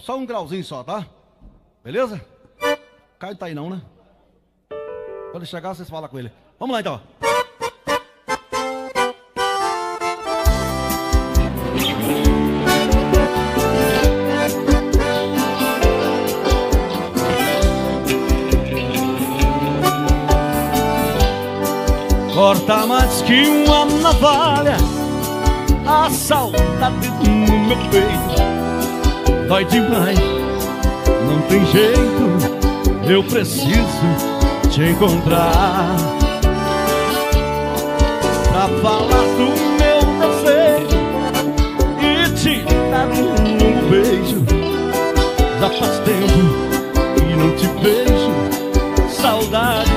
Só um grauzinho só, tá? Beleza? Caio tá aí não, né? Quando ele chegar, vocês falam com ele. Vamos lá então. Corta mais que uma navalha A saudade no meu peito Dói demais. Não tem jeito Eu preciso te encontrar. Pra falar do meu desejo E te dar um beijo. Já faz tempo que não te vejo. Saudade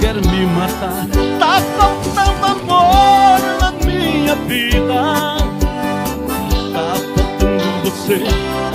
quer me matar. Tá faltando amor na minha vida. Tá faltando você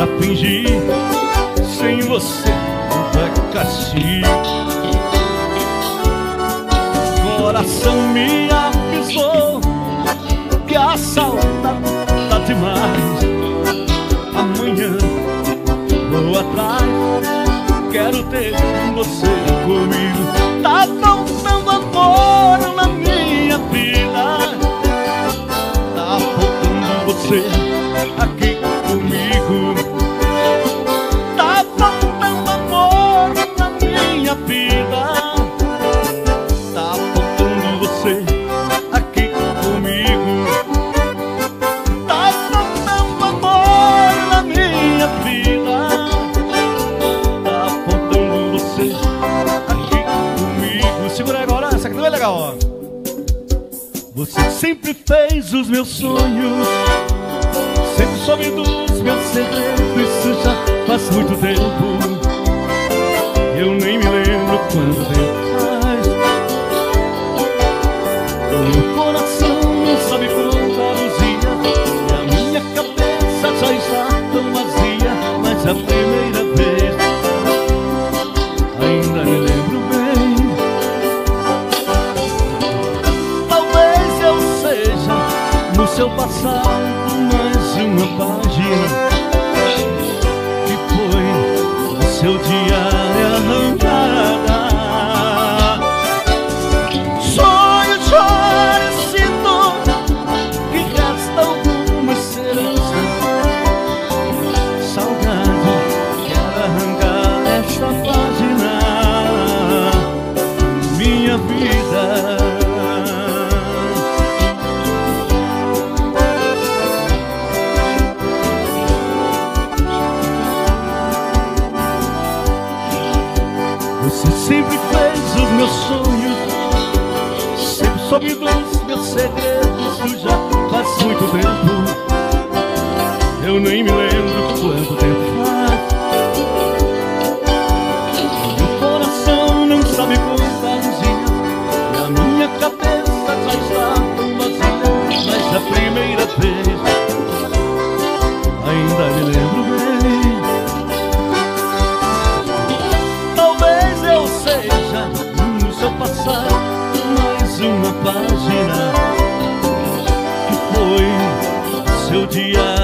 pra fingir sem você não é castigo. Coração me avisou que a saudade tá demais. Amanhã vou atrás Quero ter você comigo Tá é legal, Você sempre fez os meus sonhos Sempre soube dos meus segredos Isso já faz muito tempo. Eu nem me lembro quanto tempo soube dos meus segredos Isso já faz muito tempo. Eu nem me lembro quanto tempo faz. Meu coração não sabe contar os dias E a minha cabeça já está dia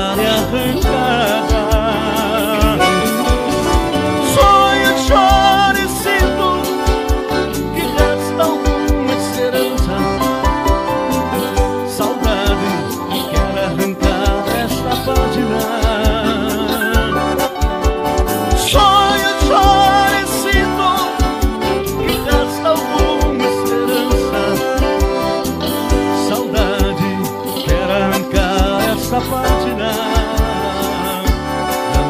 essa página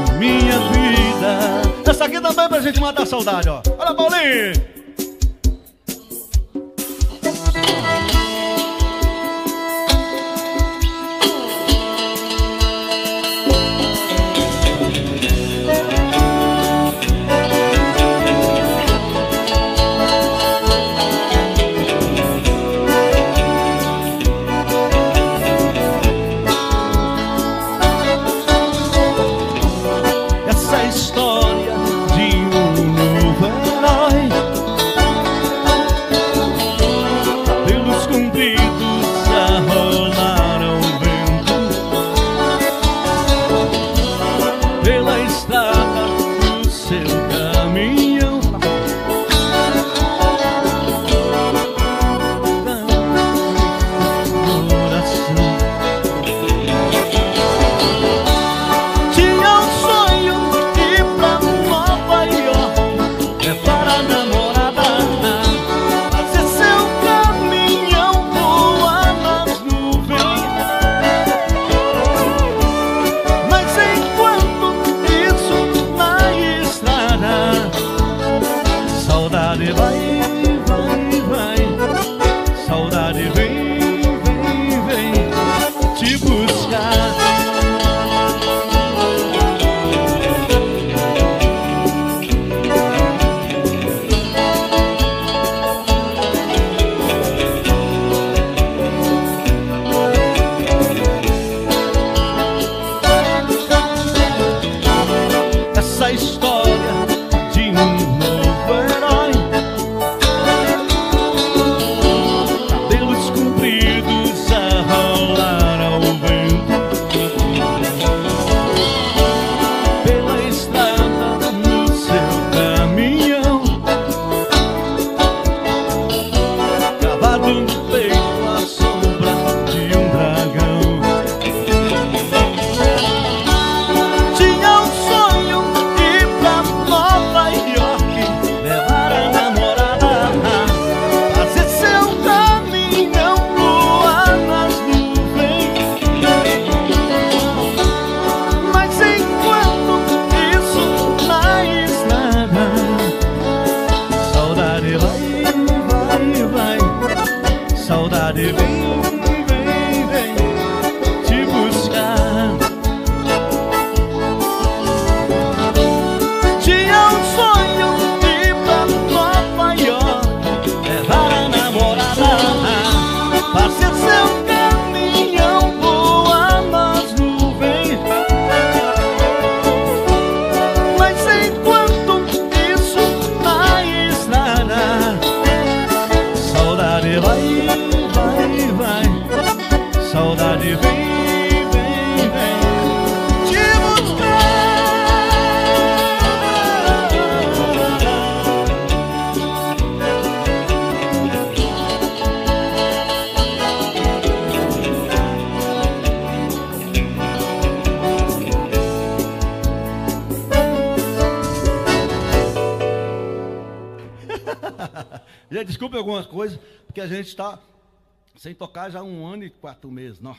Da minha vida Essa aqui também pra gente matar a saudade, ó. Olha, Paulinho! did cidade Desculpe algumas coisas, porque a gente está sem tocar já um ano e quatro meses. Nossa.